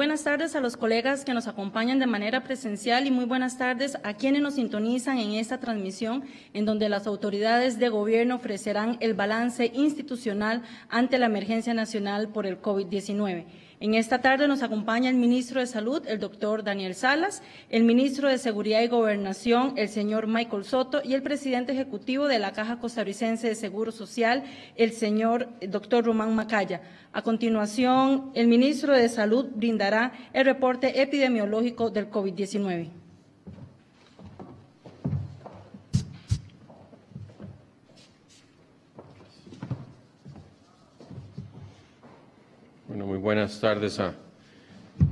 Buenas tardes a los colegas que nos acompañan de manera presencial y muy buenas tardes a quienes nos sintonizan en esta transmisión en donde las autoridades de gobierno ofrecerán el balance institucional ante la emergencia nacional por el COVID-19. En esta tarde nos acompaña el ministro de Salud, el doctor Daniel Salas, el ministro de Seguridad y Gobernación, el señor Michael Soto, y el presidente ejecutivo de la Caja Costarricense de Seguro Social, el señor doctor Román Macaya. A continuación, el ministro de Salud brindará el reporte epidemiológico del COVID-19. Bueno, muy buenas tardes a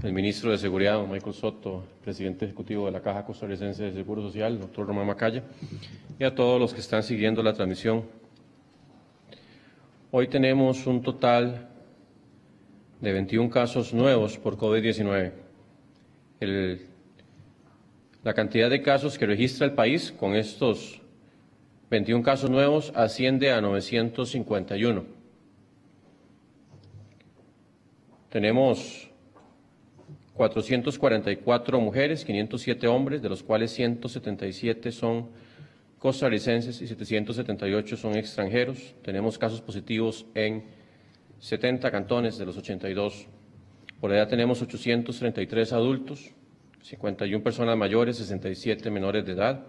el ministro de Seguridad, don Michael Soto, presidente ejecutivo de la Caja Costarricense de Seguro Social, doctor Román Macaya, y a todos los que están siguiendo la transmisión. Hoy tenemos un total de 21 casos nuevos por COVID-19. La cantidad de casos que registra el país con estos 21 casos nuevos asciende a 951. Tenemos 444 mujeres, 507 hombres, de los cuales 177 son costarricenses y 778 son extranjeros. Tenemos casos positivos en 70 cantones de los 82. Por edad tenemos 833 adultos, 51 personas mayores, 67 menores de edad.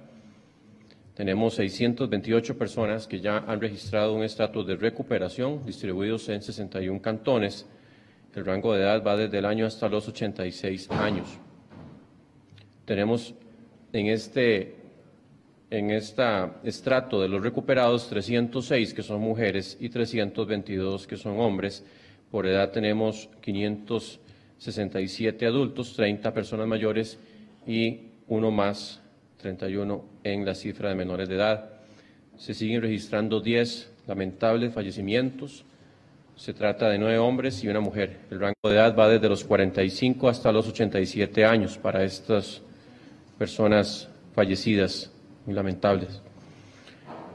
Tenemos 628 personas que ya han registrado un estatus de recuperación distribuidos en 61 cantones el rango de edad va desde el año hasta los 86 años. Tenemos en este en estrato de los recuperados 306 que son mujeres y 322 que son hombres. Por edad tenemos 567 adultos, 30 personas mayores y uno más, 31 en la cifra de menores de edad. Se siguen registrando 10 lamentables fallecimientos se trata de nueve hombres y una mujer. El rango de edad va desde los 45 hasta los 87 años para estas personas fallecidas, muy lamentables.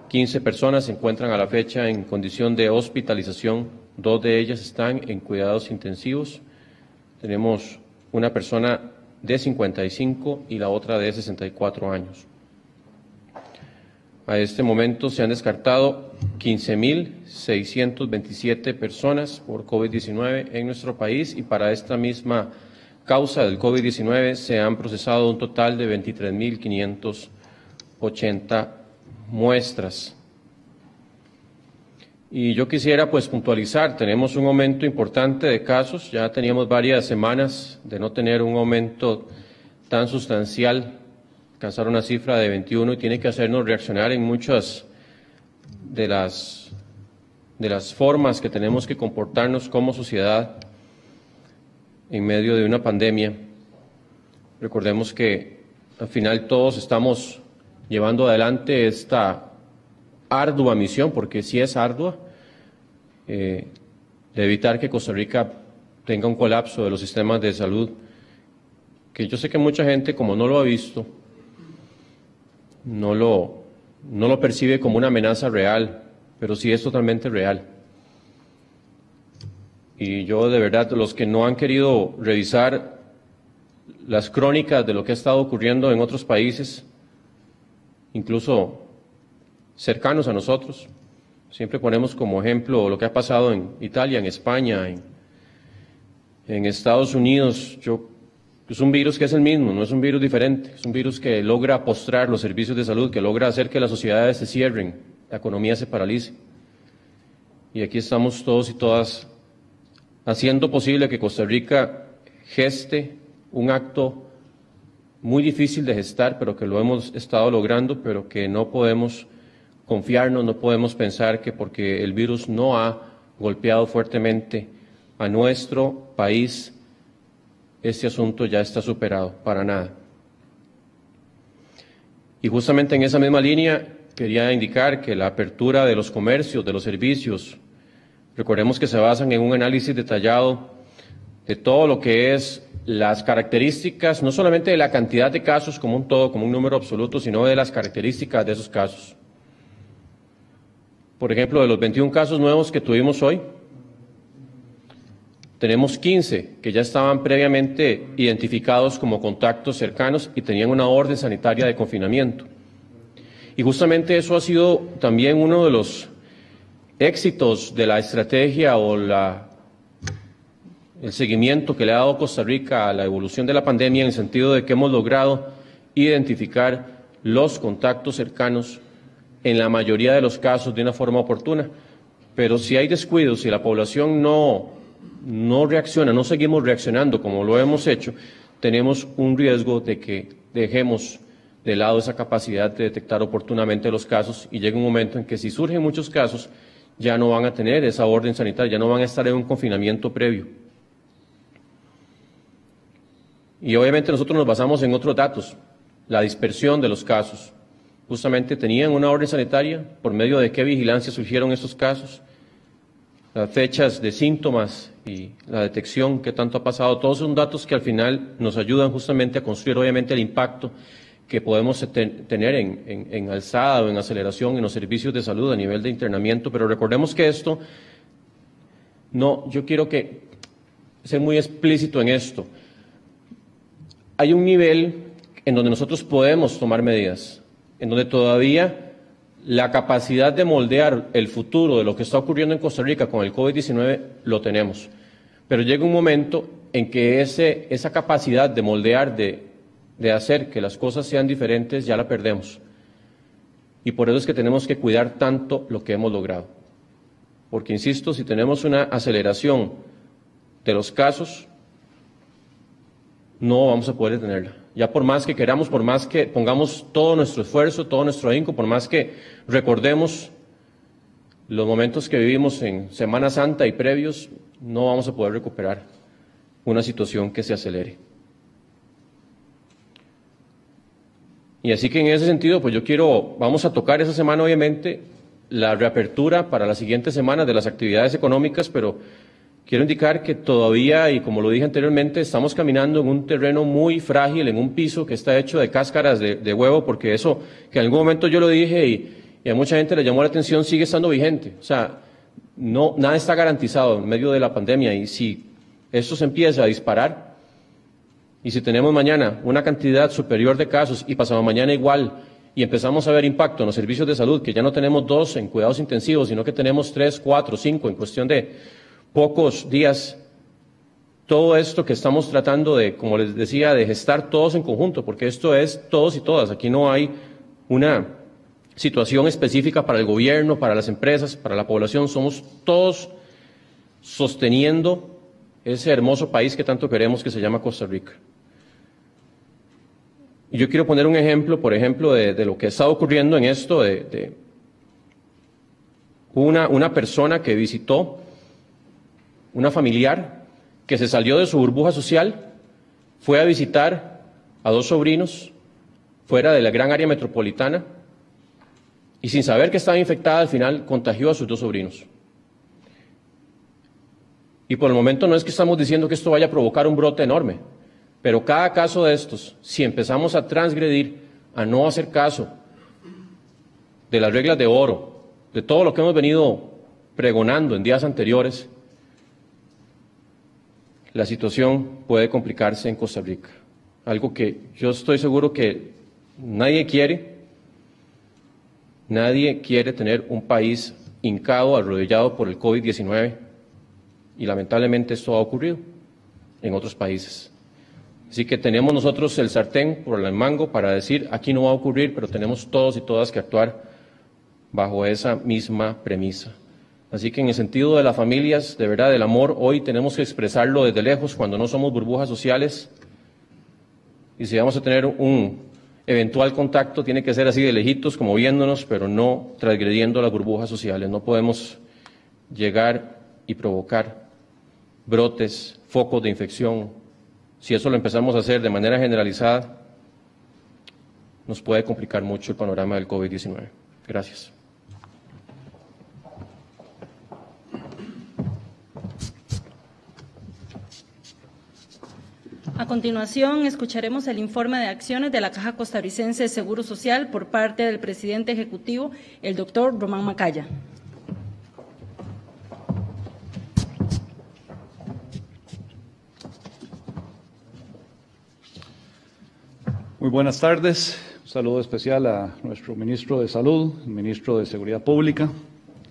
15 personas se encuentran a la fecha en condición de hospitalización, dos de ellas están en cuidados intensivos. Tenemos una persona de 55 y la otra de 64 años. A este momento se han descartado 15.627 personas por COVID-19 en nuestro país y para esta misma causa del COVID-19 se han procesado un total de 23.580 muestras. Y yo quisiera pues puntualizar, tenemos un aumento importante de casos, ya teníamos varias semanas de no tener un aumento tan sustancial alcanzar una cifra de 21 y tiene que hacernos reaccionar en muchas de las, de las formas que tenemos que comportarnos como sociedad en medio de una pandemia. Recordemos que al final todos estamos llevando adelante esta ardua misión, porque sí es ardua, eh, de evitar que Costa Rica tenga un colapso de los sistemas de salud, que yo sé que mucha gente, como no lo ha visto, no lo, no lo percibe como una amenaza real, pero sí es totalmente real. Y yo de verdad, los que no han querido revisar las crónicas de lo que ha estado ocurriendo en otros países, incluso cercanos a nosotros, siempre ponemos como ejemplo lo que ha pasado en Italia, en España, en, Estados Unidos. Yo es un virus que es el mismo, no es un virus diferente, es un virus que logra postrar los servicios de salud, que logra hacer que las sociedades se cierren, la economía se paralice. Y aquí estamos todos y todas haciendo posible que Costa Rica geste un acto muy difícil de gestar, pero que lo hemos estado logrando, pero que no podemos confiarnos, no podemos pensar que porque el virus no ha golpeado fuertemente a nuestro país, este asunto ya está superado, para nada. Y justamente en esa misma línea quería indicar que la apertura de los comercios, de los servicios, recordemos que se basan en un análisis detallado de todo lo que es las características, no solamente de la cantidad de casos como un todo, como un número absoluto, sino de las características de esos casos. Por ejemplo, de los 21 casos nuevos que tuvimos hoy, tenemos 15 que ya estaban previamente identificados como contactos cercanos y tenían una orden sanitaria de confinamiento. Y justamente eso ha sido también uno de los éxitos de la estrategia o el seguimiento que le ha dado Costa Rica a la evolución de la pandemia en el sentido de que hemos logrado identificar los contactos cercanos en la mayoría de los casos de una forma oportuna. Pero si hay descuidos y la población no, no reacciona, no seguimos reaccionando como lo hemos hecho, tenemos un riesgo de que dejemos de lado esa capacidad de detectar oportunamente los casos y llega un momento en que si surgen muchos casos ya no van a tener esa orden sanitaria, ya no van a estar en un confinamiento previo. Y obviamente nosotros nos basamos en otros datos, la dispersión de los casos. Justamente tenían una orden sanitaria, por medio de qué vigilancia surgieron estos casos, las fechas de síntomas y la detección, qué tanto ha pasado, todos son datos que al final nos ayudan justamente a construir obviamente el impacto que podemos tener en, alzada o en aceleración en los servicios de salud a nivel de internamiento, pero recordemos que esto, no, yo quiero que ser muy explícito en esto. Hay un nivel en donde nosotros podemos tomar medidas, en donde todavía la capacidad de moldear el futuro de lo que está ocurriendo en Costa Rica con el COVID-19 lo tenemos. Pero llega un momento en que esa capacidad de moldear, de de hacer que las cosas sean diferentes, ya la perdemos. Y por eso es que tenemos que cuidar tanto lo que hemos logrado. Porque, insisto, si tenemos una aceleración de los casos, no vamos a poder detenerla. Ya por más que queramos, por más que pongamos todo nuestro esfuerzo, todo nuestro ahínco, por más que recordemos los momentos que vivimos en Semana Santa y previos, no vamos a poder recuperar una situación que se acelere. Y así que en ese sentido, pues yo quiero, vamos a tocar esa semana obviamente la reapertura para la siguiente semana de las actividades económicas, pero quiero indicar que todavía, y como lo dije anteriormente, estamos caminando en un terreno muy frágil, en un piso que está hecho de cáscaras de, huevo, porque eso, que en algún momento yo lo dije y, a mucha gente le llamó la atención, sigue estando vigente. O sea, nada está garantizado en medio de la pandemia y si esto se empieza a disparar, y si tenemos mañana una cantidad superior de casos y pasado mañana igual y empezamos a ver impacto en los servicios de salud, que ya no tenemos dos en cuidados intensivos, sino que tenemos tres, cuatro, cinco en cuestión de pocos días, todo esto que estamos tratando de, como les decía, de gestar todos en conjunto, porque esto es todos y todas. Aquí no hay una situación específica para el gobierno, para las empresas, para la población. Somos todos sosteniendo ese hermoso país que tanto queremos que se llama Costa Rica. Y yo quiero poner un ejemplo, por ejemplo, de, lo que está ocurriendo en esto, de, una, una persona que visitó una familiar que se salió de su burbuja social, fue a visitar a dos sobrinos fuera de la gran área metropolitana y sin saber que estaba infectada al final contagió a sus dos sobrinos. Y por el momento no es que estamos diciendo que esto vaya a provocar un brote enorme, pero cada caso de estos, si empezamos a transgredir, a no hacer caso de las reglas de oro, de todo lo que hemos venido pregonando en días anteriores, la situación puede complicarse en Costa Rica. Algo que yo estoy seguro que nadie quiere. Nadie quiere tener un país hincado, arrodillado por el COVID-19. Y lamentablemente esto ha ocurrido en otros países. Así que tenemos nosotros el sartén por el mango para decir, aquí no va a ocurrir, pero tenemos todos y todas que actuar bajo esa misma premisa. Así que en el sentido de las familias, de verdad, del amor, hoy tenemos que expresarlo desde lejos cuando no somos burbujas sociales. Y si vamos a tener un eventual contacto, tiene que ser así de lejitos, como viéndonos, pero no transgrediendo las burbujas sociales. No podemos llegar y provocar brotes, focos de infección, si eso lo empezamos a hacer de manera generalizada, nos puede complicar mucho el panorama del COVID-19. Gracias. A continuación, escucharemos el informe de acciones de la Caja Costarricense de Seguro Social por parte del presidente ejecutivo, el doctor Román Macaya. Muy buenas tardes. Un saludo especial a nuestro ministro de Salud, ministro de Seguridad Pública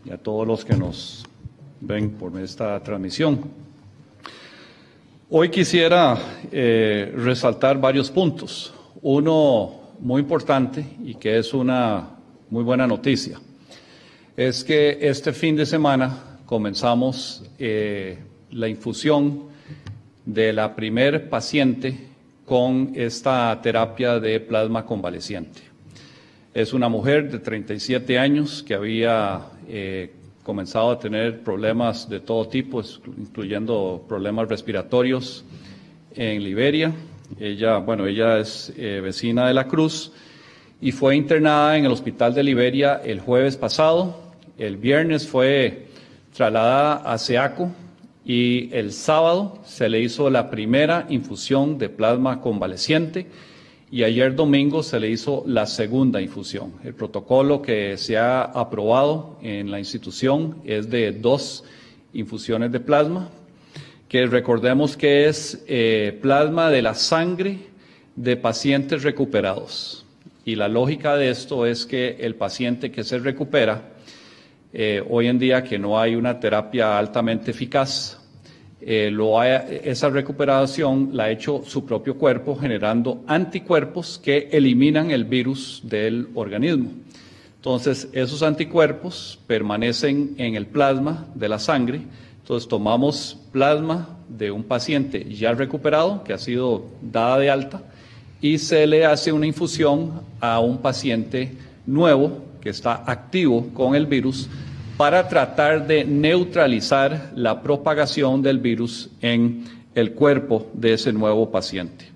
y a todos los que nos ven por esta transmisión. Hoy quisiera eh, resaltar varios puntos. Uno muy importante y que es una muy buena noticia es que este fin de semana comenzamos eh, la infusión de la primer paciente con esta terapia de plasma convaleciente. Es una mujer de 37 años que había eh, comenzado a tener problemas de todo tipo, incluyendo problemas respiratorios en Liberia. Ella, bueno, ella es eh, vecina de la Cruz y fue internada en el hospital de Liberia el jueves pasado. El viernes fue trasladada a SEACO y el sábado se le hizo la primera infusión de plasma convaleciente y ayer domingo se le hizo la segunda infusión. El protocolo que se ha aprobado en la institución es de dos infusiones de plasma, que recordemos que es eh, plasma de la sangre de pacientes recuperados. Y la lógica de esto es que el paciente que se recupera eh, hoy en día que no hay una terapia altamente eficaz, eh, esa recuperación la ha hecho su propio cuerpo generando anticuerpos que eliminan el virus del organismo. Entonces, esos anticuerpos permanecen en el plasma de la sangre. Entonces, tomamos plasma de un paciente ya recuperado, que ha sido dada de alta, y se le hace una infusión a un paciente nuevo que está activo con el virus para tratar de neutralizar la propagación del virus en el cuerpo de ese nuevo paciente.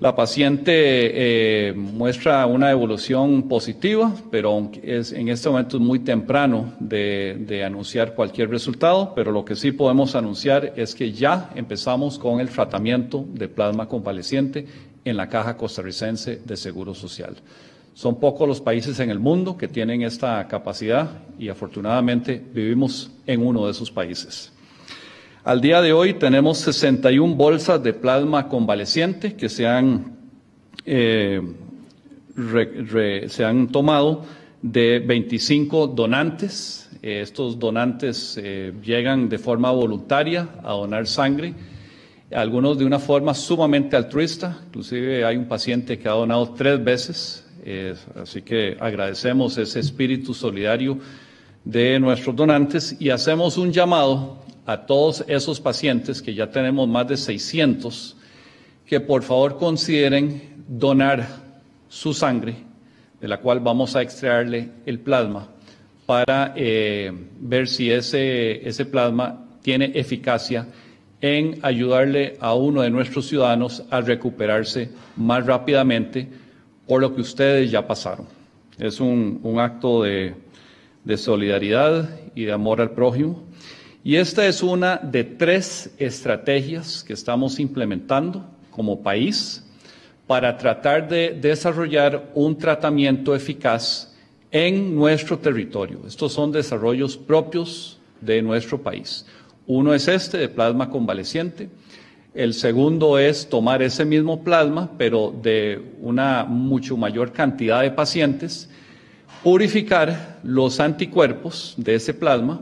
La paciente eh, muestra una evolución positiva, pero es, en este momento es muy temprano de, de, anunciar cualquier resultado, pero lo que sí podemos anunciar es que ya empezamos con el tratamiento de plasma convaleciente en la Caja Costarricense de Seguro Social. Son pocos los países en el mundo que tienen esta capacidad y afortunadamente vivimos en uno de esos países. Al día de hoy tenemos 61 bolsas de plasma convaleciente que se han, eh, se han tomado de 25 donantes. estos donantes eh, llegan de forma voluntaria a donar sangre, algunos de una forma sumamente altruista. Inclusive hay un paciente que ha donado tres veces así que agradecemos ese espíritu solidario de nuestros donantes y hacemos un llamado a todos esos pacientes, que ya tenemos más de 600, que por favor consideren donar su sangre, de la cual vamos a extraerle el plasma, para eh, ver si ese, ese plasma tiene eficacia en ayudarle a uno de nuestros ciudadanos a recuperarse más rápidamente por lo que ustedes ya pasaron. Es un, acto de, de solidaridad y de amor al prójimo. Y esta es una de tres estrategias que estamos implementando como país para tratar de desarrollar un tratamiento eficaz en nuestro territorio. Estos son desarrollos propios de nuestro país. Uno es este de plasma convaleciente, el segundo es tomar ese mismo plasma, pero de una mucho mayor cantidad de pacientes, purificar los anticuerpos de ese plasma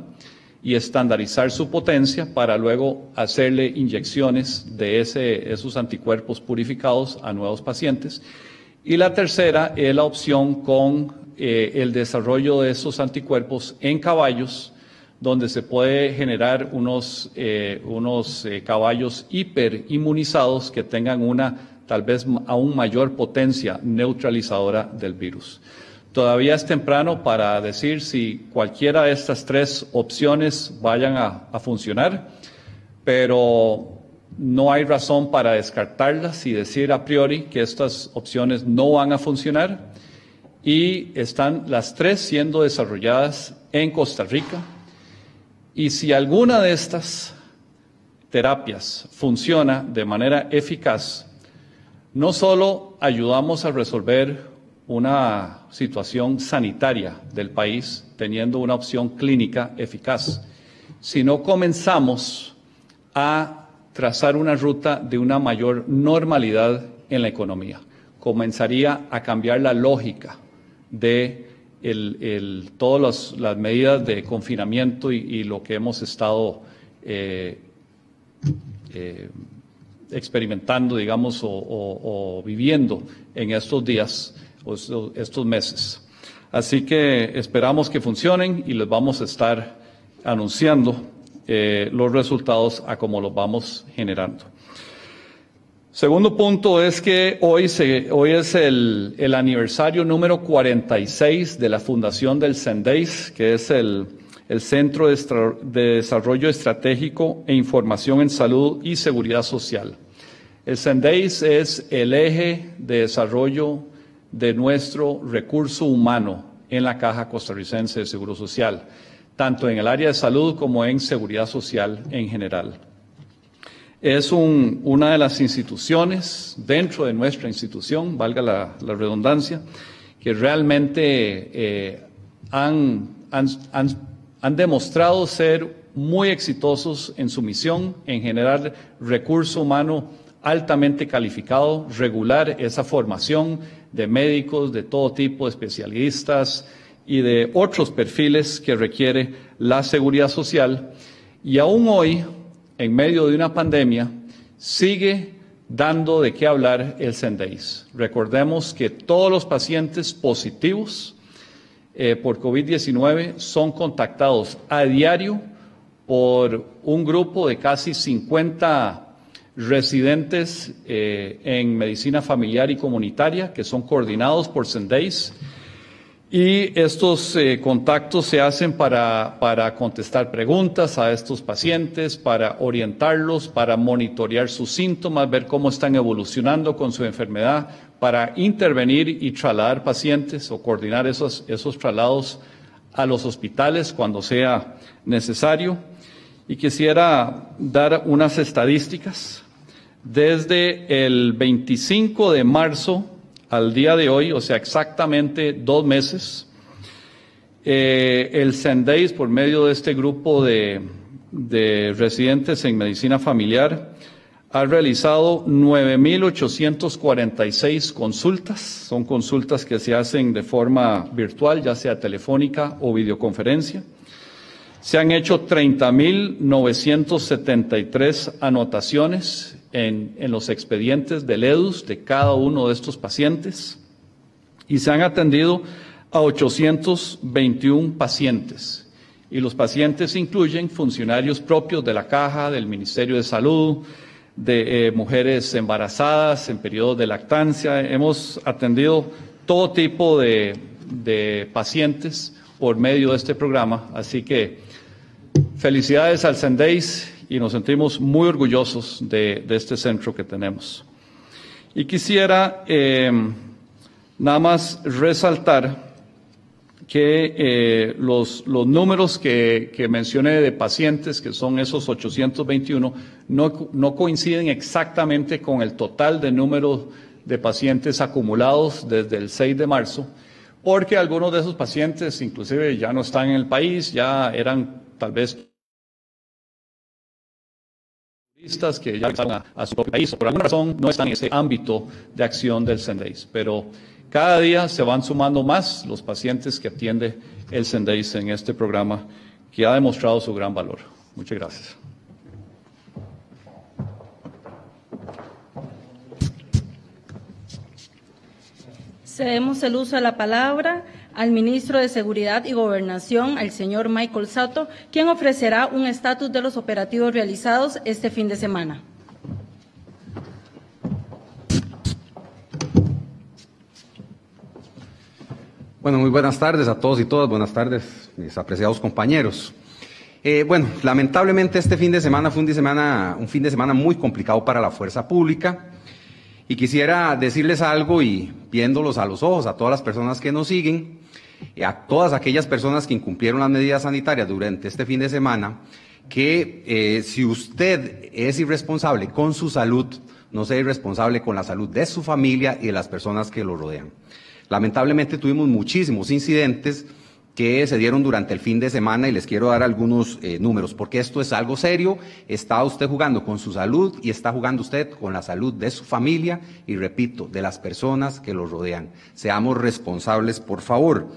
y estandarizar su potencia para luego hacerle inyecciones de esos anticuerpos purificados a nuevos pacientes. Y la tercera es la opción con eh, el desarrollo de esos anticuerpos en caballos donde se puede generar unos, eh, unos eh, caballos hiperinmunizados que tengan una tal vez aún mayor potencia neutralizadora del virus. Todavía es temprano para decir si cualquiera de estas tres opciones vayan a, a funcionar, pero no hay razón para descartarlas y decir a priori que estas opciones no van a funcionar y están las tres siendo desarrolladas en Costa Rica, y si alguna de estas terapias funciona de manera eficaz, no solo ayudamos a resolver una situación sanitaria del país teniendo una opción clínica eficaz, sino comenzamos a trazar una ruta de una mayor normalidad en la economía. comenzaría a cambiar la lógica de todas las medidas de confinamiento y, lo que hemos estado eh, eh, experimentando, digamos, o, viviendo en estos días o estos meses. Así que esperamos que funcionen y les vamos a estar anunciando eh, los resultados a cómo los vamos generando. Segundo punto es que hoy, se, hoy es el, el, aniversario número 46 de la fundación del CENDEIS, que es el, el Centro de, de, Desarrollo Estratégico e Información en Salud y Seguridad Social. El CENDEIS es el eje de desarrollo de nuestro recurso humano en la Caja Costarricense de Seguro Social, tanto en el área de salud como en seguridad social en general. Es una de las instituciones dentro de nuestra institución, valga la, redundancia, que realmente eh, han, han, demostrado ser muy exitosos en su misión en generar recurso humano altamente calificado, regular esa formación de médicos de todo tipo, especialistas y de otros perfiles que requiere la seguridad social. Y aún hoy, en medio de una pandemia, sigue dando de qué hablar el SENDEIS. Recordemos que todos los pacientes positivos eh, por COVID-19 son contactados a diario por un grupo de casi 50 residentes eh, en medicina familiar y comunitaria que son coordinados por SENDEIS y estos eh, contactos se hacen para, para, contestar preguntas a estos pacientes, para orientarlos, para monitorear sus síntomas, ver cómo están evolucionando con su enfermedad, para intervenir y trasladar pacientes o coordinar esos, esos traslados a los hospitales cuando sea necesario. Y quisiera dar unas estadísticas. Desde el 25 de marzo al día de hoy, o sea, exactamente dos meses, eh, el Sendeis, por medio de este grupo de, de residentes en medicina familiar, ha realizado 9.846 consultas. Son consultas que se hacen de forma virtual, ya sea telefónica o videoconferencia. Se han hecho 30.973 anotaciones en, los expedientes del EDUS de cada uno de estos pacientes y se han atendido a 821 pacientes. Y los pacientes incluyen funcionarios propios de la Caja, del Ministerio de Salud, de eh, mujeres embarazadas en periodos de lactancia. Hemos atendido todo tipo de, de pacientes por medio de este programa. Así que felicidades al Sendeis y nos sentimos muy orgullosos de, este centro que tenemos. Y quisiera eh, nada más resaltar que eh, los, números que, que, mencioné de pacientes, que son esos 821, no, no, coinciden exactamente con el total de número de pacientes acumulados desde el 6 de marzo, porque algunos de esos pacientes inclusive ya no están en el país, ya eran tal vez que ya a, a, su propio país, por alguna razón no están en ese ámbito de acción del SENDEIS, pero cada día se van sumando más los pacientes que atiende el SENDEIS en este programa que ha demostrado su gran valor. Muchas gracias. Cedemos el uso de la palabra al ministro de Seguridad y Gobernación, al señor Michael Sato, quien ofrecerá un estatus de los operativos realizados este fin de semana. Bueno, muy buenas tardes a todos y todas. Buenas tardes, mis apreciados compañeros. Eh, bueno, lamentablemente este fin de semana fue un, de semana, un fin de semana muy complicado para la fuerza pública. Y quisiera decirles algo y viéndolos a los ojos a todas las personas que nos siguen, a todas aquellas personas que incumplieron las medidas sanitarias durante este fin de semana, que eh, si usted es irresponsable con su salud, no sea irresponsable con la salud de su familia y de las personas que lo rodean. Lamentablemente tuvimos muchísimos incidentes que se dieron durante el fin de semana y les quiero dar algunos eh, números, porque esto es algo serio. Está usted jugando con su salud y está jugando usted con la salud de su familia y, repito, de las personas que lo rodean. Seamos responsables, por favor.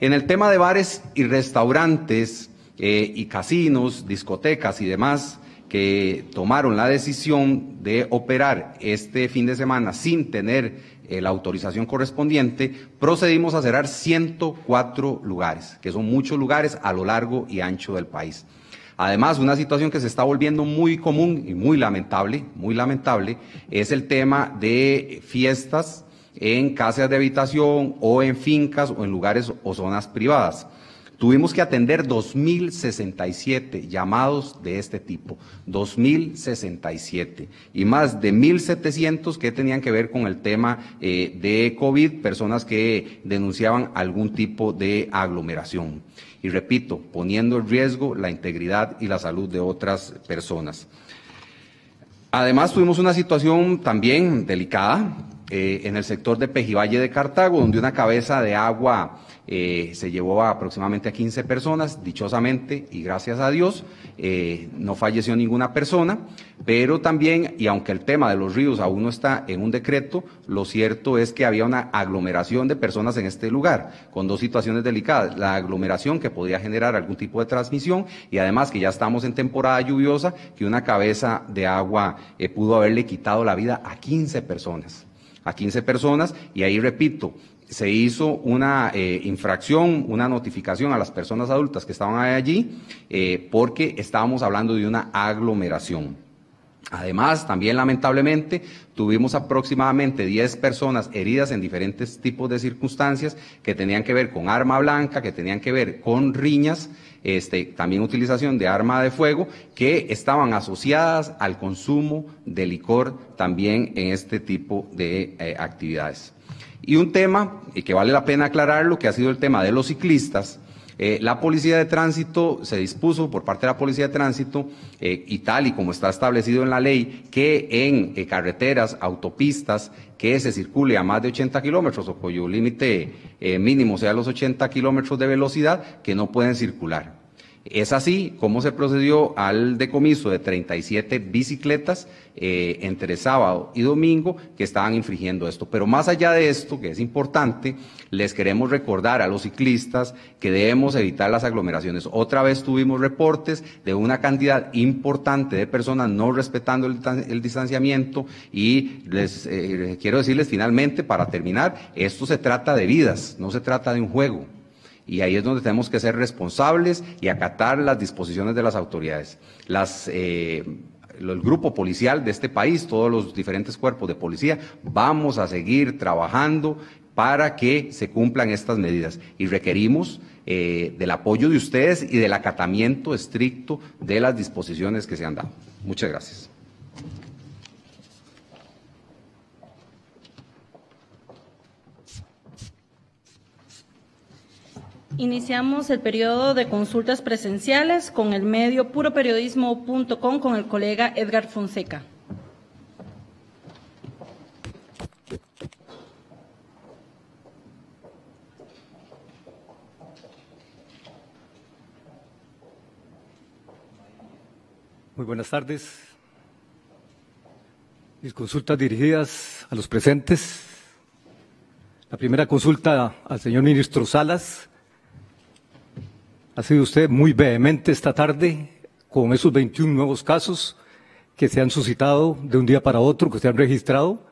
En el tema de bares y restaurantes eh, y casinos, discotecas y demás, que tomaron la decisión de operar este fin de semana sin tener eh, la autorización correspondiente, procedimos a cerrar 104 lugares, que son muchos lugares a lo largo y ancho del país. Además, una situación que se está volviendo muy común y muy lamentable, muy lamentable, es el tema de fiestas en casas de habitación o en fincas o en lugares o zonas privadas. Tuvimos que atender 2.067 llamados de este tipo, 2.067, y más de 1.700 que tenían que ver con el tema eh, de COVID, personas que denunciaban algún tipo de aglomeración. Y repito, poniendo en riesgo la integridad y la salud de otras personas. Además, tuvimos una situación también delicada eh, en el sector de Pejivalle de Cartago, donde una cabeza de agua eh, se llevó a aproximadamente a 15 personas, dichosamente y gracias a Dios, eh, no falleció ninguna persona, pero también, y aunque el tema de los ríos aún no está en un decreto, lo cierto es que había una aglomeración de personas en este lugar, con dos situaciones delicadas, la aglomeración que podía generar algún tipo de transmisión y además que ya estamos en temporada lluviosa, que una cabeza de agua eh, pudo haberle quitado la vida a 15 personas a 15 personas y ahí repito, se hizo una eh, infracción, una notificación a las personas adultas que estaban allí, eh, porque estábamos hablando de una aglomeración. Además, también lamentablemente, tuvimos aproximadamente 10 personas heridas en diferentes tipos de circunstancias que tenían que ver con arma blanca, que tenían que ver con riñas, este, también utilización de arma de fuego, que estaban asociadas al consumo de licor también en este tipo de eh, actividades. Y un tema, y que vale la pena aclararlo, que ha sido el tema de los ciclistas. Eh, la Policía de Tránsito se dispuso por parte de la Policía de Tránsito, eh, y tal y como está establecido en la ley, que en eh, carreteras, autopistas, que se circule a más de 80 kilómetros o cuyo límite mínimo sea los 80 kilómetros de velocidad, que no pueden circular. Es así como se procedió al decomiso de 37 bicicletas eh, entre sábado y domingo que estaban infringiendo esto. Pero más allá de esto, que es importante, les queremos recordar a los ciclistas que debemos evitar las aglomeraciones. Otra vez tuvimos reportes de una cantidad importante de personas no respetando el, distanciamiento y les eh, quiero decirles finalmente, para terminar, esto se trata de vidas, no se trata de un juego. Y ahí es donde tenemos que ser responsables y acatar las disposiciones de las autoridades. Eh, el grupo policial de este país, todos los diferentes cuerpos de policía, vamos a seguir trabajando para que se cumplan estas medidas. Y requerimos eh, del apoyo de ustedes y del acatamiento estricto de las disposiciones que se han dado. Muchas gracias. Iniciamos el periodo de consultas presenciales con el medio puroperiodismo.com con el colega Edgar Fonseca. Muy buenas tardes. Mis consultas dirigidas a los presentes. La primera consulta al señor ministro Salas ha sido usted muy vehemente esta tarde con esos 21 nuevos casos que se han suscitado de un día para otro, que se han registrado,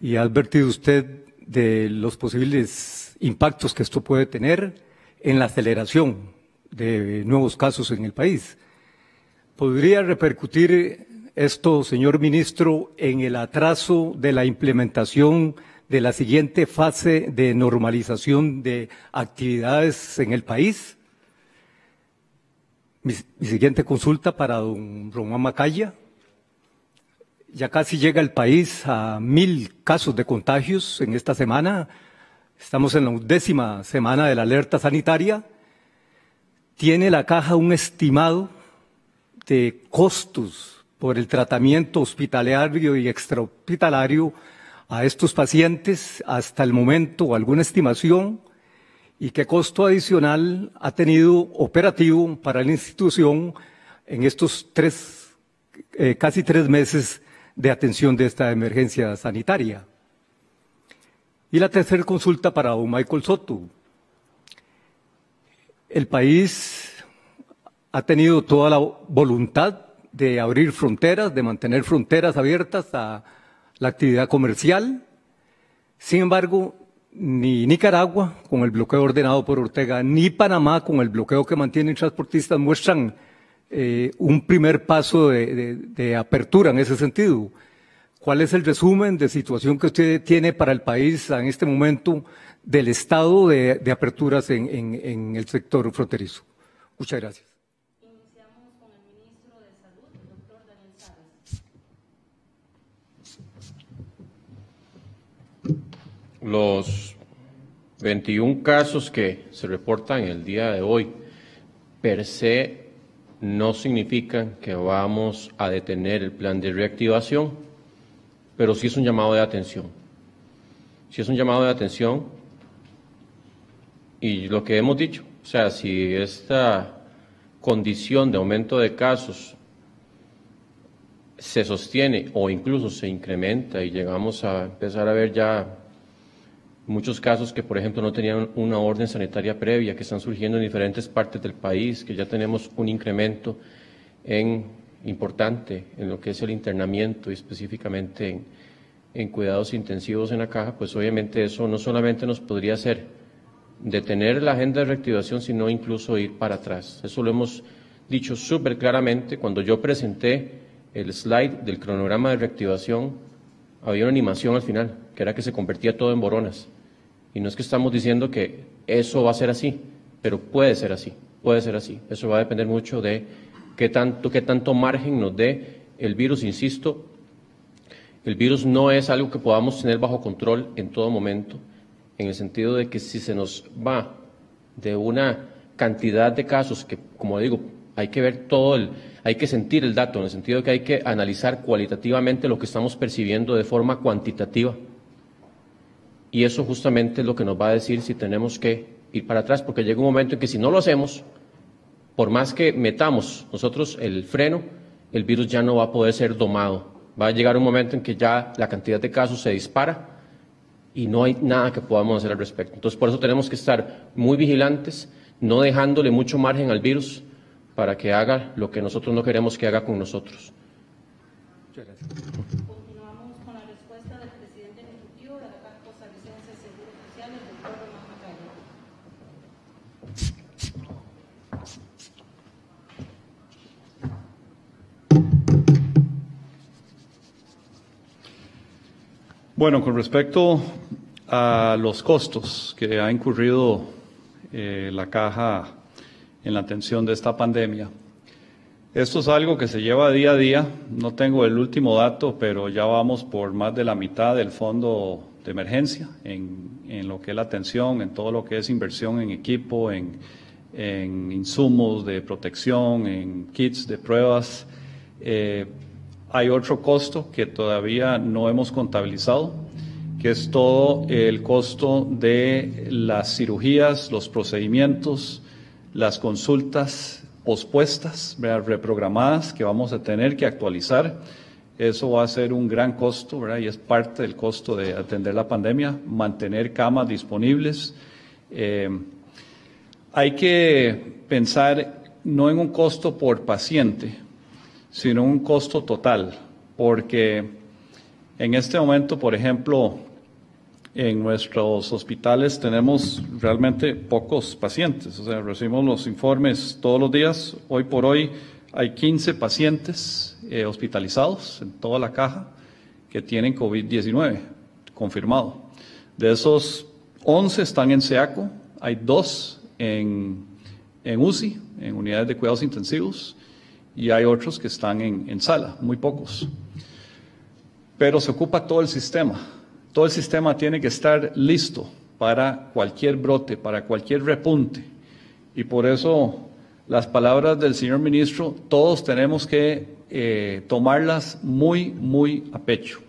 y ha advertido usted de los posibles impactos que esto puede tener en la aceleración de nuevos casos en el país. ¿Podría repercutir esto, señor ministro, en el atraso de la implementación de la siguiente fase de normalización de actividades en el país? Mi, siguiente consulta para don Román Macaya. Ya casi llega el país a mil casos de contagios en esta semana. Estamos en la undécima semana de la alerta sanitaria. ¿Tiene la caja un estimado de costos por el tratamiento hospitalario y extrahospitalario a estos pacientes hasta el momento alguna estimación? Y qué costo adicional ha tenido operativo para la institución en estos tres, eh, casi tres meses de atención de esta emergencia sanitaria. Y la tercera consulta para don Michael Soto. El país ha tenido toda la voluntad de abrir fronteras, de mantener fronteras abiertas a la actividad comercial. Sin embargo, ni Nicaragua, con el bloqueo ordenado por Ortega, ni Panamá, con el bloqueo que mantienen transportistas, muestran eh, un primer paso de, apertura en ese sentido. ¿Cuál es el resumen de situación que usted tiene para el país en este momento del estado de, aperturas en, en el sector fronterizo? Muchas gracias. Los 21 casos que se reportan el día de hoy per se no significan que vamos a detener el plan de reactivación, pero sí es un llamado de atención. Sí es un llamado de atención y lo que hemos dicho, o sea, si esta condición de aumento de casos se sostiene o incluso se incrementa y llegamos a empezar a ver ya muchos casos que, por ejemplo, no tenían una orden sanitaria previa, que están surgiendo en diferentes partes del país, que ya tenemos un incremento en, importante en lo que es el internamiento y específicamente en, en cuidados intensivos en la caja, pues obviamente eso no solamente nos podría hacer detener la agenda de reactivación, sino incluso ir para atrás. Eso lo hemos dicho súper claramente. Cuando yo presenté el slide del cronograma de reactivación, había una animación al final, que era que se convertía todo en boronas. Y no es que estamos diciendo que eso va a ser así, pero puede ser así, puede ser así. Eso va a depender mucho de qué tanto, qué tanto margen nos dé el virus. Insisto, el virus no es algo que podamos tener bajo control en todo momento, en el sentido de que si se nos va de una cantidad de casos que, como digo, hay que ver todo el, hay que sentir el dato, en el sentido de que hay que analizar cualitativamente lo que estamos percibiendo de forma cuantitativa y eso justamente es lo que nos va a decir si tenemos que ir para atrás, porque llega un momento en que si no lo hacemos, por más que metamos nosotros el freno, el virus ya no va a poder ser domado. Va a llegar un momento en que ya la cantidad de casos se dispara y no hay nada que podamos hacer al respecto. Entonces, por eso tenemos que estar muy vigilantes, no dejándole mucho margen al virus para que haga lo que nosotros no queremos que haga con nosotros. Muchas gracias. Bueno, con respecto a los costos que ha incurrido eh, la caja en la atención de esta pandemia, esto es algo que se lleva día a día. No tengo el último dato, pero ya vamos por más de la mitad del fondo de emergencia en, lo que es la atención, en todo lo que es inversión en equipo, en, insumos de protección, en kits de pruebas. Eh, hay otro costo que todavía no hemos contabilizado, que es todo el costo de las cirugías, los procedimientos, las consultas pospuestas, reprogramadas, que vamos a tener que actualizar. Eso va a ser un gran costo. Y es parte del costo de atender la pandemia, mantener camas disponibles. Eh, hay que pensar no en un costo por paciente, sino un costo total, porque en este momento, por ejemplo, en nuestros hospitales tenemos realmente pocos pacientes, o sea, recibimos los informes todos los días. Hoy por hoy hay 15 pacientes eh, hospitalizados en toda la caja que tienen COVID-19 confirmado. De esos 11 están en SEACO, hay dos en, en UCI, en unidades de cuidados intensivos, y hay otros que están en, sala, muy pocos. Pero se ocupa todo el sistema. Todo el sistema tiene que estar listo para cualquier brote, para cualquier repunte. Y por eso las palabras del señor ministro, todos tenemos que eh, tomarlas muy, muy a pecho.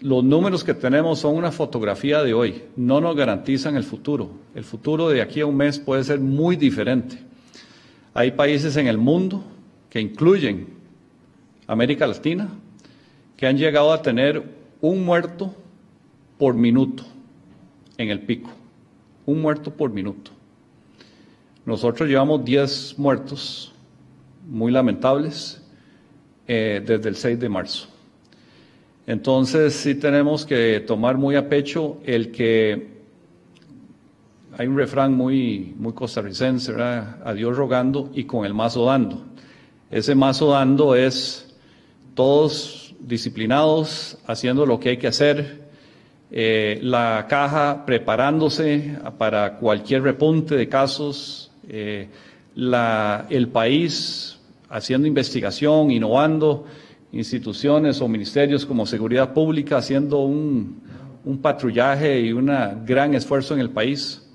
los números que tenemos son una fotografía de hoy, no nos garantizan el futuro. El futuro de aquí a un mes puede ser muy diferente. Hay países en el mundo que incluyen América Latina que han llegado a tener un muerto por minuto en el pico, un muerto por minuto. Nosotros llevamos 10 muertos muy lamentables eh, desde el 6 de marzo. Entonces sí tenemos que tomar muy a pecho el que hay un refrán muy, muy costarricense, ¿verdad? a Dios rogando y con el mazo dando. Ese mazo dando es todos disciplinados, haciendo lo que hay que hacer, eh, la caja preparándose para cualquier repunte de casos, eh, el país haciendo investigación, innovando, instituciones o ministerios como Seguridad Pública haciendo un patrullaje y un gran esfuerzo en el país.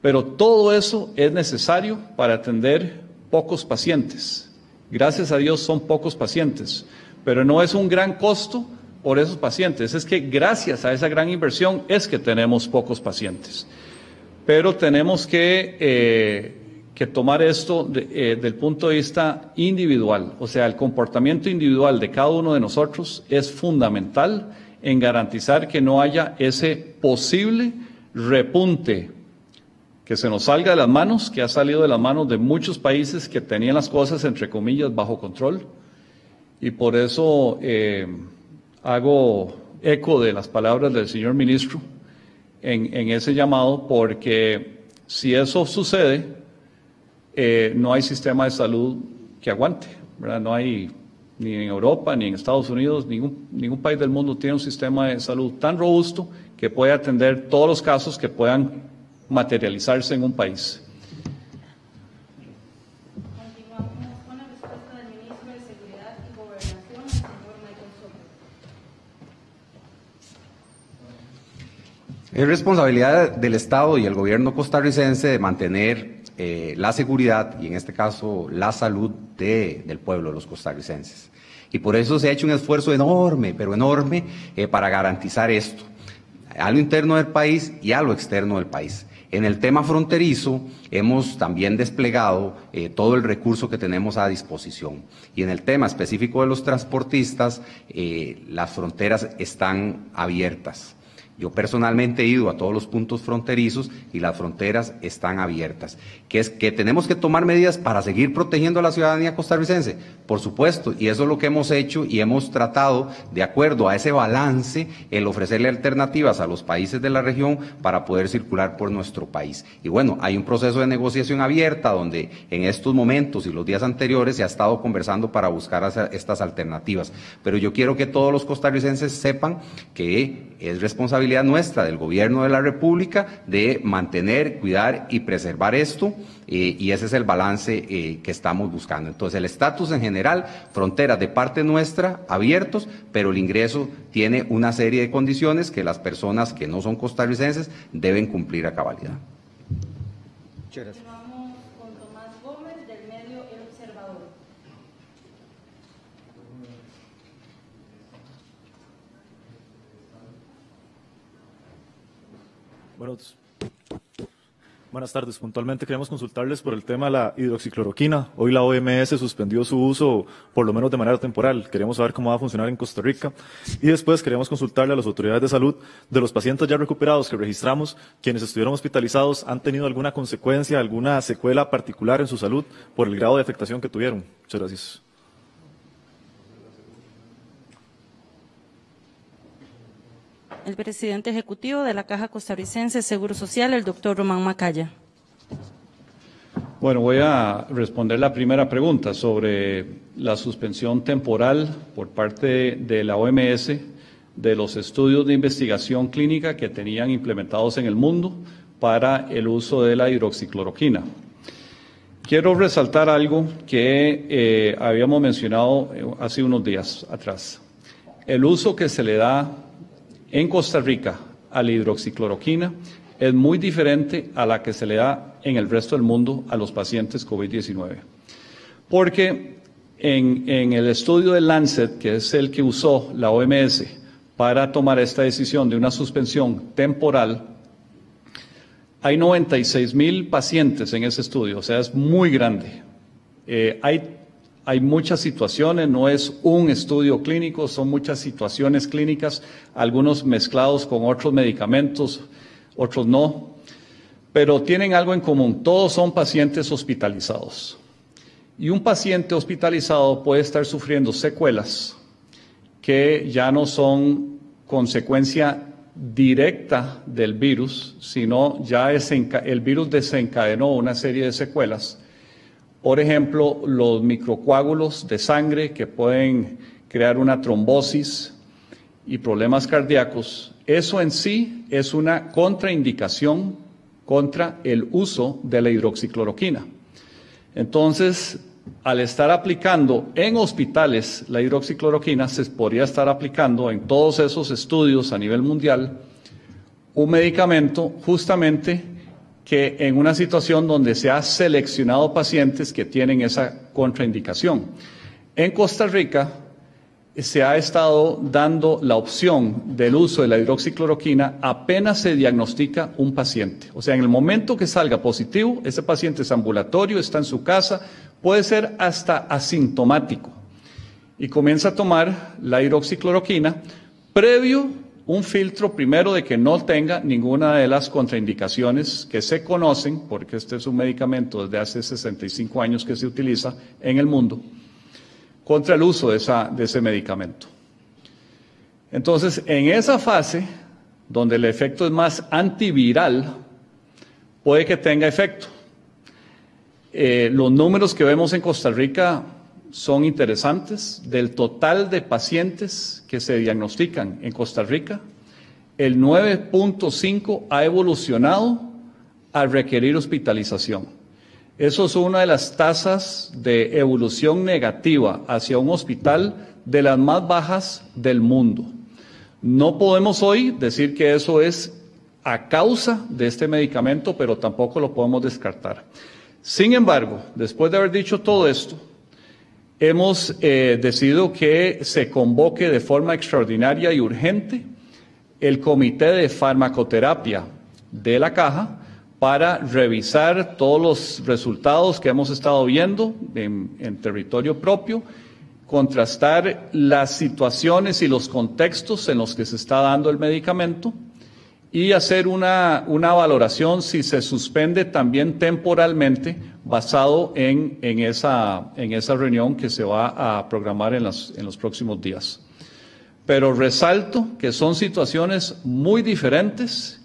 Pero todo eso es necesario para atender pocos pacientes. Gracias a Dios son pocos pacientes, pero no es un gran costo por esos pacientes. Es que gracias a esa gran inversión es que tenemos pocos pacientes. Pero tenemos que eh, tomar esto eh, del punto de vista individual, o sea, el comportamiento individual de cada uno de nosotros es fundamental en garantizar que no haya ese posible repunte que se nos salga de las manos, que ha salido de las manos de muchos países que tenían las cosas, entre comillas, bajo control. Y por eso eh, hago eco de las palabras del señor ministro en, en ese llamado, porque si eso sucede, eh, no hay sistema de salud que aguante, ¿verdad? No hay ni en Europa ni en Estados Unidos, ningún, ningún país del mundo tiene un sistema de salud tan robusto que pueda atender todos los casos que puedan materializarse en un país. Es responsabilidad del Estado y el gobierno costarricense de mantener eh, la seguridad y en este caso la salud de, del pueblo, de los costarricenses. Y por eso se ha hecho un esfuerzo enorme, pero enorme, eh, para garantizar esto, a lo interno del país y a lo externo del país. En el tema fronterizo hemos también desplegado eh, todo el recurso que tenemos a disposición. Y en el tema específico de los transportistas, eh, las fronteras están abiertas. Yo personalmente he ido a todos los puntos fronterizos y las fronteras están abiertas. ¿Que es que tenemos que tomar medidas para seguir protegiendo a la ciudadanía costarricense? Por supuesto, y eso es lo que hemos hecho y hemos tratado, de acuerdo a ese balance, el ofrecerle alternativas a los países de la región para poder circular por nuestro país. Y bueno, hay un proceso de negociación abierta donde en estos momentos y los días anteriores se ha estado conversando para buscar estas alternativas. Pero yo quiero que todos los costarricenses sepan que es responsabilidad nuestra, del Gobierno de la República, de mantener, cuidar y preservar esto, eh, y ese es el balance eh, que estamos buscando. Entonces, el estatus en general, fronteras de parte nuestra abiertos, pero el ingreso tiene una serie de condiciones que las personas que no son costarricenses deben cumplir a cabalidad. Muchas gracias. Continuamos con Tomás Gómez, del medio El Observador. Buenas tardes. Puntualmente queremos consultarles por el tema de la hidroxicloroquina. Hoy la OMS suspendió su uso, por lo menos de manera temporal. Queremos saber cómo va a funcionar en Costa Rica. Y después queremos consultarle a las autoridades de salud de los pacientes ya recuperados que registramos, quienes estuvieron hospitalizados, han tenido alguna consecuencia, alguna secuela particular en su salud por el grado de afectación que tuvieron. Muchas gracias. El presidente ejecutivo de la Caja Costarricense de Seguro Social, el doctor Román Macaya. Bueno, voy a responder la primera pregunta sobre la suspensión temporal por parte de la OMS de los estudios de investigación clínica que tenían implementados en el mundo para el uso de la hidroxicloroquina. Quiero resaltar algo que eh, habíamos mencionado eh, hace unos días atrás. El uso que se le da en Costa Rica a la hidroxicloroquina es muy diferente a la que se le da en el resto del mundo a los pacientes COVID-19. Porque en, el estudio de Lancet, que es el que usó la OMS para tomar esta decisión de una suspensión temporal, hay 96 mil pacientes en ese estudio, o sea, es muy grande. Eh, hay, hay muchas situaciones, no es un estudio clínico, son muchas situaciones clínicas, algunos mezclados con otros medicamentos, otros no, pero tienen algo en común, todos son pacientes hospitalizados. Y un paciente hospitalizado puede estar sufriendo secuelas que ya no son consecuencia directa del virus, sino ya el virus desencadenó una serie de secuelas. Por ejemplo, los microcoágulos de sangre que pueden crear una trombosis y problemas cardíacos. Eso en sí es una contraindicación contra el uso de la hidroxicloroquina. Entonces, al estar aplicando en hospitales la hidroxicloroquina, se podría estar aplicando en todos esos estudios a nivel mundial un medicamento justamente que en una situación donde se ha seleccionado pacientes que tienen esa contraindicación. En Costa Rica se ha estado dando la opción del uso de la hidroxicloroquina apenas se diagnostica un paciente. O sea, en el momento que salga positivo, ese paciente es ambulatorio, está en su casa, puede ser hasta asintomático y comienza a tomar la hidroxicloroquina previo un filtro primero de que no tenga ninguna de las contraindicaciones que se conocen, porque este es un medicamento desde hace 65 años que se utiliza en el mundo, contra el uso de, esa, de ese medicamento. Entonces, en esa fase, donde el efecto es más antiviral, puede que tenga efecto. Eh, los números que vemos en Costa Rica son interesantes. Del total de pacientes que se diagnostican en Costa Rica, el 9.5 ha evolucionado a requerir hospitalización. Eso es una de las tasas de evolución negativa hacia un hospital de las más bajas del mundo. No podemos hoy decir que eso es a causa de este medicamento, pero tampoco lo podemos descartar. Sin embargo, después de haber dicho todo esto, hemos eh, decidido que se convoque de forma extraordinaria y urgente el Comité de Farmacoterapia de la Caja para revisar todos los resultados que hemos estado viendo en, en territorio propio, contrastar las situaciones y los contextos en los que se está dando el medicamento y hacer una, una, valoración si se suspende también temporalmente basado en, en, esa, en esa reunión que se va a programar en, las, en los próximos días. Pero resalto que son situaciones muy diferentes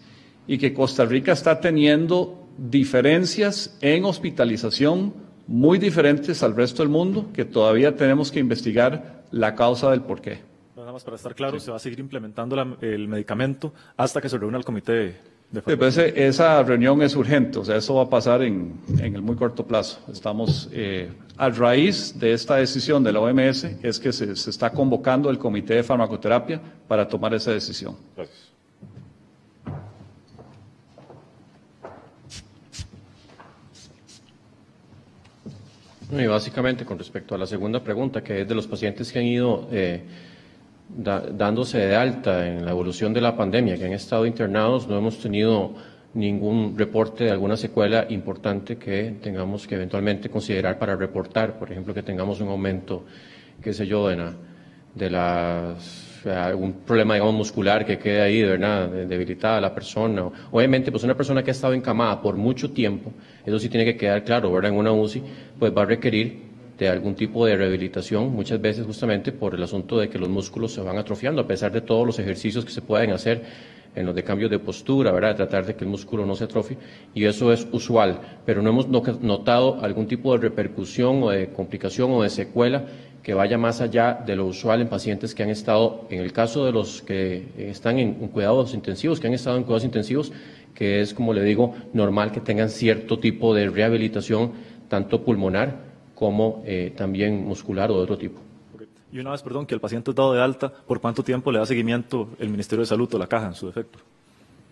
y que Costa Rica está teniendo diferencias en hospitalización muy diferentes al resto del mundo que todavía tenemos que investigar la causa del porqué más para estar claro, se va a seguir implementando el medicamento hasta que se reúna el comité de, de pues esa reunión es urgente, o sea, eso va a pasar en, en el muy corto plazo. Estamos eh, a raíz de esta decisión de la OMS, es que se, se, está convocando el comité de farmacoterapia para tomar esa decisión. Gracias. Y básicamente, con respecto a la segunda pregunta, que es de los pacientes que han ido eh, dándose de alta en la evolución de la pandemia, que han estado internados, no hemos tenido ningún reporte de alguna secuela importante que tengamos que eventualmente considerar para reportar, por ejemplo, que tengamos un aumento, qué sé yo, de, la, de las algún problema digamos muscular que quede ahí, ¿verdad? debilitada la persona. Obviamente, pues una persona que ha estado encamada por mucho tiempo, eso sí tiene que quedar claro, ¿verdad? En una UCI, pues va a requerir de algún tipo de rehabilitación, muchas veces justamente por el asunto de que los músculos se van atrofiando, a pesar de todos los ejercicios que se pueden hacer en los de cambio de postura, ¿verdad? de tratar de que el músculo no se atrofie, y eso es usual, pero no hemos notado algún tipo de repercusión o de complicación o de secuela que vaya más allá de lo usual en pacientes que han estado, en el caso de los que están en cuidados intensivos, que han estado en cuidados intensivos, que es, como le digo, normal que tengan cierto tipo de rehabilitación, tanto pulmonar como eh, también muscular o de otro tipo. Y una vez, perdón, que el paciente es dado de alta, ¿por cuánto tiempo le da seguimiento el Ministerio de Salud o la caja en su defecto?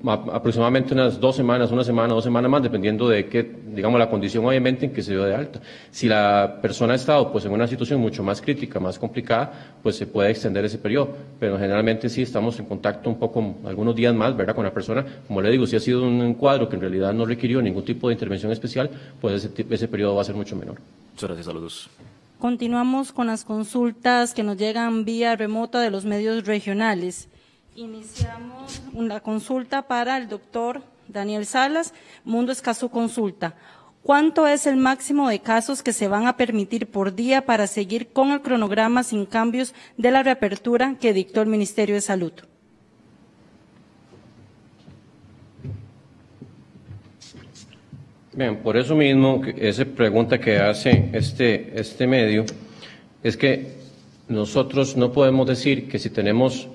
Aproximadamente unas dos semanas, una semana, dos semanas más, dependiendo de qué, digamos, la condición obviamente en que se dio de alta. Si la persona ha estado pues en una situación mucho más crítica, más complicada, pues se puede extender ese periodo. Pero generalmente sí estamos en contacto un poco, algunos días más, ¿verdad?, con la persona. Como le digo, si ha sido un cuadro que en realidad no requirió ningún tipo de intervención especial, pues ese, ese periodo va a ser mucho menor. Muchas gracias a los dos. Continuamos con las consultas que nos llegan vía remota de los medios regionales. Iniciamos una consulta para el doctor Daniel Salas, Mundo Escaso Consulta. ¿Cuánto es el máximo de casos que se van a permitir por día para seguir con el cronograma sin cambios de la reapertura que dictó el Ministerio de Salud? Bien, por eso mismo, esa pregunta que hace este, este medio, es que nosotros no podemos decir que si tenemos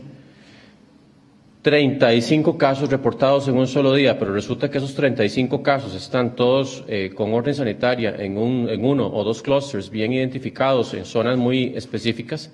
35 casos reportados en un solo día, pero resulta que esos 35 casos están todos eh, con orden sanitaria en, un, en uno o dos clusters bien identificados en zonas muy específicas,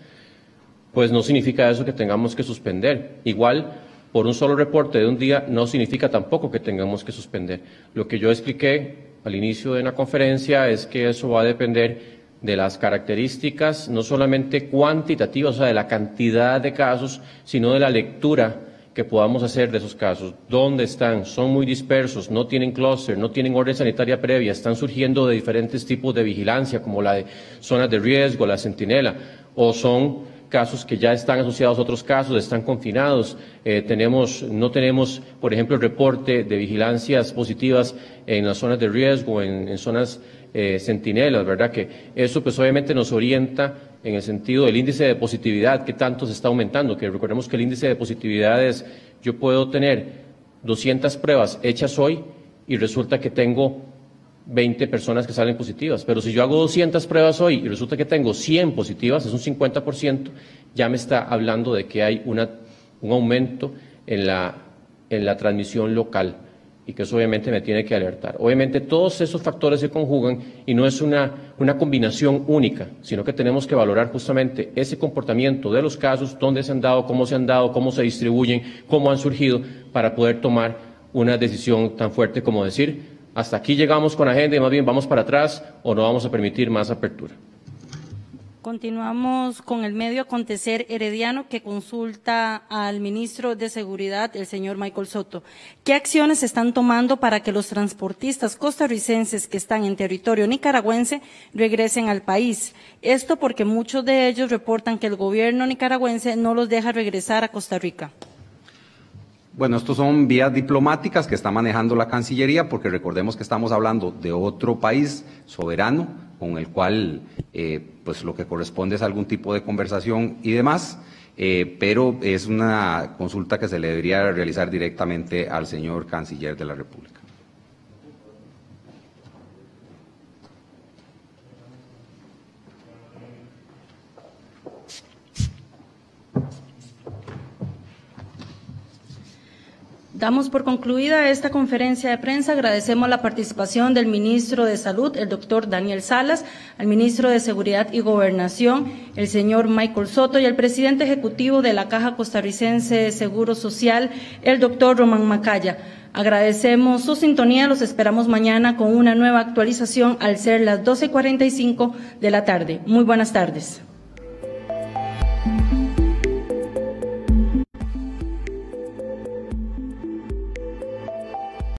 pues no significa eso que tengamos que suspender. Igual, por un solo reporte de un día no significa tampoco que tengamos que suspender. Lo que yo expliqué al inicio de la conferencia es que eso va a depender de las características no solamente cuantitativas, o sea, de la cantidad de casos, sino de la lectura que podamos hacer de esos casos. ¿Dónde están? Son muy dispersos, no tienen clúster, no tienen orden sanitaria previa, están surgiendo de diferentes tipos de vigilancia, como la de zonas de riesgo, la centinela, o son casos que ya están asociados a otros casos, están confinados. Eh, tenemos, no tenemos, por ejemplo, el reporte de vigilancias positivas en las zonas de riesgo, en, en zonas eh, centinelas, ¿verdad? Que eso pues obviamente nos orienta en el sentido del índice de positividad, que tanto se está aumentando, que recordemos que el índice de positividad es, yo puedo tener 200 pruebas hechas hoy y resulta que tengo 20 personas que salen positivas, pero si yo hago 200 pruebas hoy y resulta que tengo 100 positivas, es un 50%, ya me está hablando de que hay una, un aumento en la, en la transmisión local y que eso obviamente me tiene que alertar. Obviamente todos esos factores se conjugan y no es una, una, combinación única, sino que tenemos que valorar justamente ese comportamiento de los casos, dónde se han dado, cómo se han dado, cómo se distribuyen, cómo han surgido, para poder tomar una decisión tan fuerte como decir, hasta aquí llegamos con agenda y más bien vamos para atrás o no vamos a permitir más apertura. Continuamos con el medio acontecer herediano que consulta al ministro de Seguridad, el señor Michael Soto. ¿Qué acciones están tomando para que los transportistas costarricenses que están en territorio nicaragüense regresen al país? Esto porque muchos de ellos reportan que el gobierno nicaragüense no los deja regresar a Costa Rica. Bueno, estos son vías diplomáticas que está manejando la Cancillería, porque recordemos que estamos hablando de otro país soberano, con el cual eh, pues lo que corresponde es algún tipo de conversación y demás, eh, pero es una consulta que se le debería realizar directamente al señor Canciller de la República. Damos por concluida esta conferencia de prensa. Agradecemos la participación del ministro de Salud, el doctor Daniel Salas, al ministro de Seguridad y Gobernación, el señor Michael Soto, y al presidente ejecutivo de la Caja Costarricense de Seguro Social, el doctor Román Macaya. Agradecemos su sintonía. Los esperamos mañana con una nueva actualización al ser las 12.45 de la tarde. Muy buenas tardes.